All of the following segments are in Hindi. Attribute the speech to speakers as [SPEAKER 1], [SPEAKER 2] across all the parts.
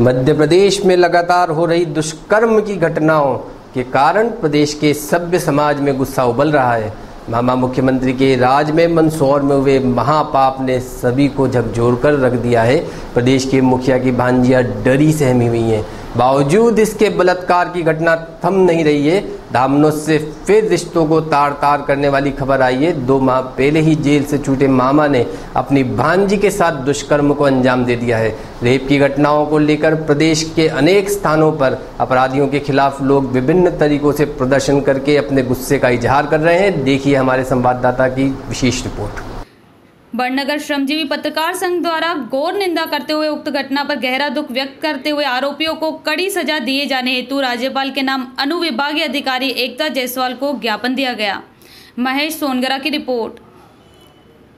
[SPEAKER 1] मध्य प्रदेश में लगातार हो रही दुष्कर्म की घटनाओं के कारण प्रदेश के सभ्य समाज में गुस्सा उबल रहा है। मामा मुख्यमंत्री के राज में मंदसौर में हुए महापाप ने सभी को झकझोर कर रख दिया है। प्रदेश के मुखिया की भांजियाँ डरी सहमी हुई हैं। बावजूद इसके बलात्कार की घटना थम नहीं रही है, दामनों से फिर रिश्तों को तार तार करने वाली खबर आई है। दो माह पहले ही जेल से छूटे मामा ने अपनी भांजी के साथ दुष्कर्म को अंजाम दे दिया है। रेप की घटनाओं को लेकर प्रदेश के अनेक स्थानों पर अपराधियों के खिलाफ लोग विभिन्न तरीकों से प्रदर्शन करके अपने गुस्से का इजहार कर रहे हैं। देखिए हमारे संवाददाता की विशेष रिपोर्ट।
[SPEAKER 2] बड़नगर श्रमजीवी पत्रकार संघ द्वारा गौर निंदा करते हुए उक्त घटना पर गहरा दुख व्यक्त करते हुए आरोपियों को कड़ी सजा दिए जाने हेतु राज्यपाल के नाम अनुविभागीय अधिकारी एकता जायसवाल को ज्ञापन दिया गया। महेश सोनगरा की रिपोर्ट।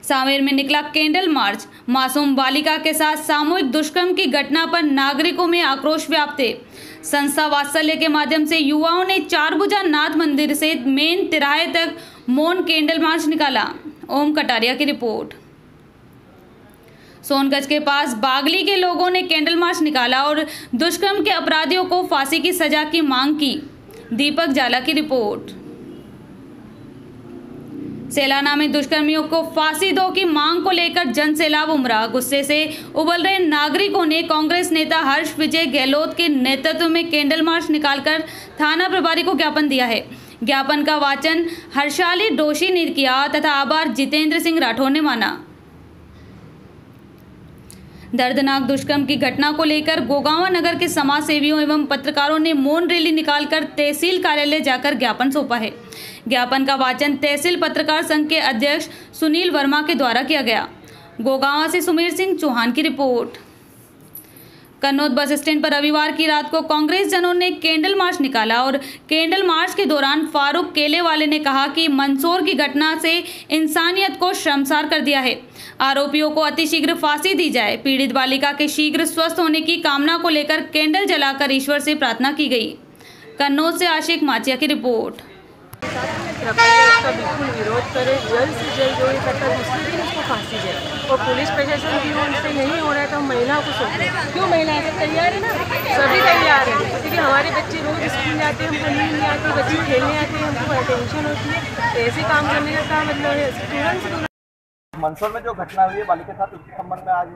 [SPEAKER 2] सावेर में निकला कैंडल मार्च। मासूम बालिका के साथ सामूहिक दुष्कर्म की घटना पर नागरिकों में आक्रोश व्याप्ते संस्था वात्सल्य के माध्यम से युवाओं ने चारभुजा नाथ मंदिर से मेन तिराहे तक मौन कैंडल मार्च निकाला। ओम कटारिया की रिपोर्ट। सोनगंज के पास बागली के लोगों ने कैंडल मार्च निकाला और दुष्कर्म के अपराधियों को फांसी की सजा की मांग की। दीपक जाला की रिपोर्ट। सेलाना में दुष्कर्मियों को फांसी दो की मांग को लेकर जन सैलाब उमरा गुस्से से उबल रहे नागरिकों ने कांग्रेस नेता हर्ष विजय गहलोत के नेतृत्व में कैंडल मार्च निकालकर थाना प्रभारी को ज्ञापन दिया है। ज्ञापन का वाचन हर्षाली दोषी ने किया तथा आभार जितेंद्र सिंह राठौर ने माना। दर्दनाक दुष्कर्म की घटना को लेकर गोगावा नगर के समाज सेवियों एवं पत्रकारों ने मौन रैली निकालकर तहसील कार्यालय जाकर ज्ञापन सौंपा है। ज्ञापन का वाचन तहसील पत्रकार संघ के अध्यक्ष सुनील वर्मा के द्वारा किया गया। गोगावा से सुमेर सिंह चौहान की रिपोर्ट। कन्नौज बस स्टैंड पर रविवार की रात को कांग्रेस जनों ने कैंडल मार्च निकाला और कैंडल मार्च के दौरान फारूक केले वाले ने कहा कि मंदसौर की घटना से इंसानियत को शर्मसार कर दिया है। आरोपियों को अतिशीघ्र फांसी दी जाए। पीड़ित बालिका के शीघ्र स्वस्थ होने की कामना को लेकर कैंडल जलाकर ईश्वर से प्रार्थना की गई। कन्नौज से आशिक माचिया की रिपोर्ट।
[SPEAKER 3] कृपया इसका बिल्कुल विरोध करें जल्द से जल्द जो ये करता है दूसरे दिन उसको फांसी जाए और पुलिस प्रशासन भी उनसे नहीं हो रहा है तो हम महिलाओं को सौंपें क्यों महिलाएँ सब तैयार है ना? सभी तैयार है क्योंकि हमारे बच्चे रोज स्कूल जाते हैं हमको नींद नहीं आती बच्चे खेलने आते हैं हमको टेंशन होती है। तो ऐसे काम करने का क्या मतलब है? तुरंत
[SPEAKER 4] मंदसौर में जो घटना हुई है बालिका के साथ उसके संबंध में आज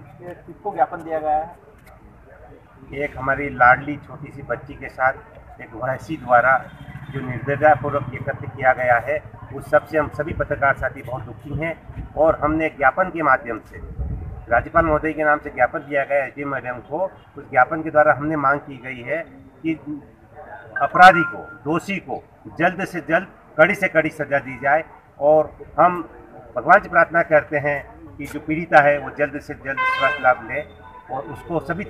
[SPEAKER 4] किसको ज्ञापन दिया गया है?
[SPEAKER 5] एक हमारी लाडली छोटी सी बच्ची के साथ एक वहसी द्वारा जो निर्दयतापूर्वक ये कृत्य किया गया है उस सबसे हम सभी पत्रकार साथी बहुत दुखी हैं और हमने ज्ञापन के माध्यम से, राज्यपाल महोदय के नाम से ज्ञापन दिया गया एस डी मैडम को, उस ज्ञापन के द्वारा हमने मांग की गई है कि अपराधी को, दोषी को जल्द से जल्द कड़ी से कड़ी सजा दी जाए और हम भगवान से प्रार्थना करते हैं कि जो पीड़िता है वो जल्द से जल्द स्वास्थ्य लाभ ले और उसको सभी